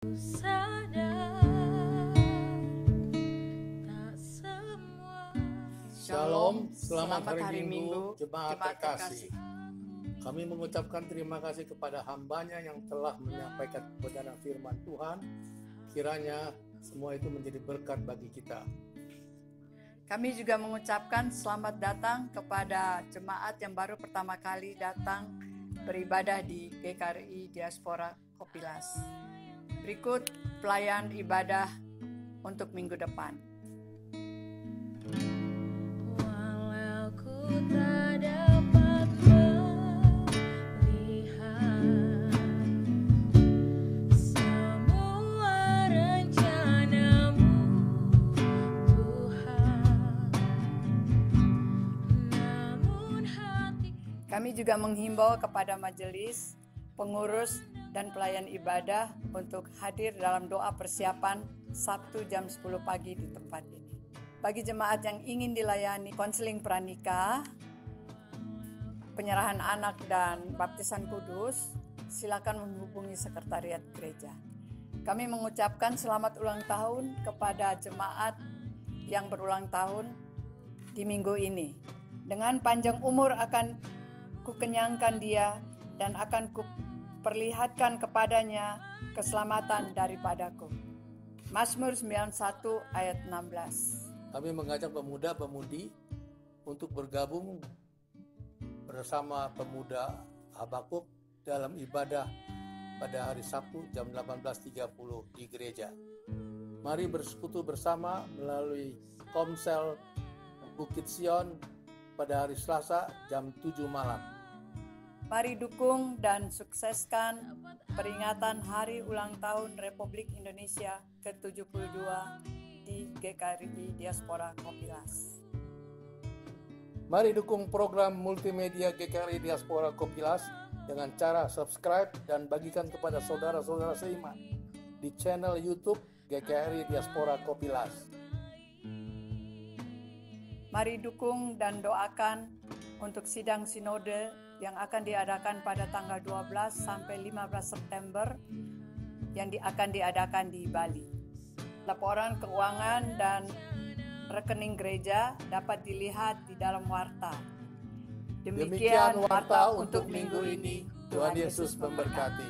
Shalom, selamat, selamat hari, Minggu, Jemaat terkasih. Kami mengucapkan terima kasih kepada hambanya yang telah menyampaikan kebenaran firman Tuhan. Kiranya semua itu menjadi berkat bagi kita. Kami juga mengucapkan selamat datang kepada jemaat yang baru pertama kali datang beribadah di GKRI Diaspora Kopilas. Berikut pelayan ibadah untuk minggu depan. Kami juga menghimbau kepada majelis, pengurus, dan pelayan ibadah untuk hadir dalam doa persiapan Sabtu jam 10 pagi di tempat ini. Bagi jemaat yang ingin dilayani konseling pranikah, penyerahan anak dan baptisan kudus, silakan menghubungi sekretariat gereja. Kami mengucapkan selamat ulang tahun kepada jemaat yang berulang tahun di minggu ini. Dengan panjang umur akan kukenyangkan dia dan akan kuperlihatkan kepadanya keselamatan daripadaku. Mazmur 91 ayat 16. Kami mengajak pemuda-pemudi untuk bergabung bersama pemuda Habakuk dalam ibadah pada hari Sabtu jam 18.30 di gereja. Mari bersekutu bersama melalui Komsel Bukit Sion pada hari Selasa jam 7 malam. Mari dukung dan sukseskan peringatan Hari Ulang Tahun Republik Indonesia ke-72 di GKRI Diaspora Kopilas. Mari dukung program multimedia GKRI Diaspora Kopilas dengan cara subscribe dan bagikan kepada saudara-saudara seiman di channel YouTube GKRI Diaspora Kopilas. Mari dukung dan doakan untuk sidang sinode yang akan diadakan pada tanggal 12 sampai 15 September yang di, akan diadakan di Bali. Laporan keuangan dan rekening gereja dapat dilihat di dalam warta. Demikian, Demikian warta untuk minggu ini. Tuhan Yesus memberkati.